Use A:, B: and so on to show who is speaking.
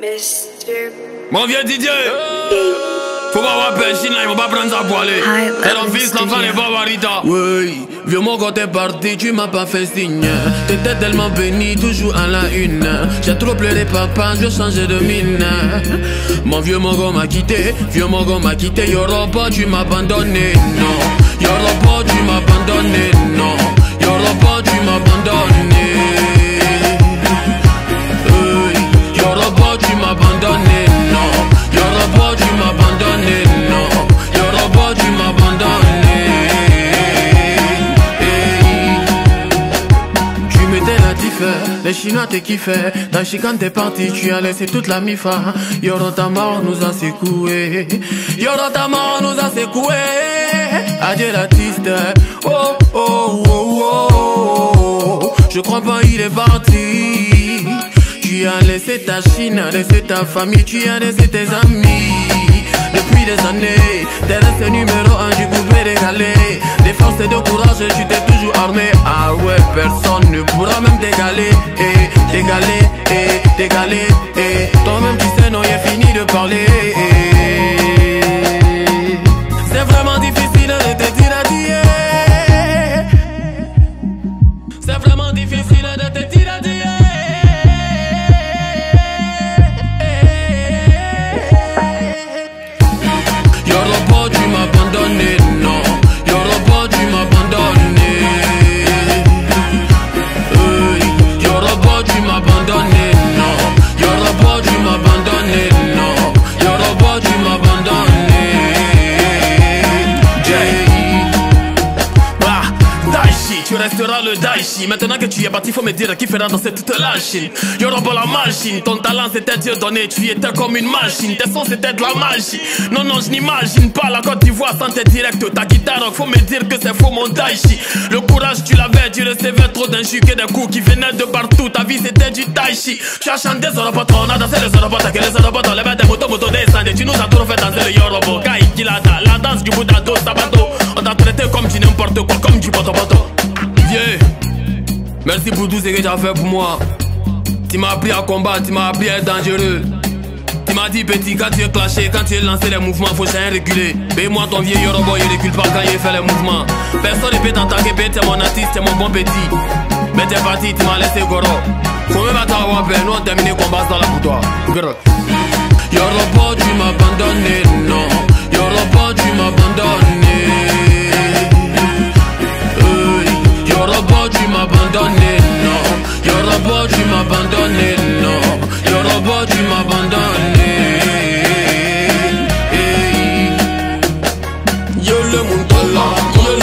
A: Mr.
B: Mon vieux DJ Faut pas avoir peur, Chine là, ils vont pas prendre ça pour aller. Ton fils, l'enfant n'est pas Marita Oui, vieux mon quand t'es parti, tu m'as pas fait signe. T'étais tellement béni, toujours à la une. J'ai trop pleuré papa, je veux changer de mine. Mon vieux Mogo m'a quitté, vieux Mogo m'a quitté. Yoruba, tu m'as abandonné, non. Yoruba, tu m'as abandonné, non. Yoruba, tu m'as abandonné les Chinois te kiffaient. Dashi quand t'es parti, tu as laissé toute la mifa. Yoro ta mort nous a secoué. Yoro ta mort nous a secoué. Adieu l'artiste. Oh, oh, oh, oh. Je crois pas il est parti. Tu as laissé ta Chine, laissé ta famille, tu as laissé tes amis. Depuis des années, t'es resté numéro un, du coup je vais régaler. Des forces et de courage, tu t'es toujours armé. Ah ouais, personne ne pourra même t'égaler. Eh, t'égaler, eh, t'égaler, eh. Toi-même tu sais, non, il est fini de parler. eh. Tu resteras le Daichi. Maintenant que tu es parti, faut me dire qui fera danser toute la Chine. Yoruba la machine, ton talent c'était Dieu donné. Tu étais comme une machine, tes sons c'était de la magie. Non, non, je n'imagine pas la Côte d'Ivoire sans tes directs. Ta guitare, faut me dire que c'est faux mon Daichi. Le courage, tu l'avais, tu recevais trop d'injures que des coups qui venaient de partout. Ta vie c'était du Daichi. Tu as chanté Zoropoto, on a dansé le Zoropoto, que les Zoropoto, les des motos, motos descendaient. Tu nous as toujours fait danser le. Kaiki Lada, la danse du Bouddha, dos. On t'a traité comme du n'importe quoi, comme du poto poto. Vieux, merci pour tout ce que tu as fait pour moi. Tu m'as appris à combattre, tu m'as appris à être dangereux. Tu m'as dit petit quand tu es clashé, quand tu es lancé les mouvements, faut jamais reculer. Paye-moi ton vieux Yoruba, il recule pas quand il fait les mouvements. Personne ne peut t'attaquer, t'es mon artiste, t'es mon bon petit. Mais t'es parti, tu m'as laissé goro. Faut même pas avoir peur, nous on terminé combat dans la boutoir. Grrr. Yoruba, tu m'as abandonné, non. Yoruba, tu m'as le the parle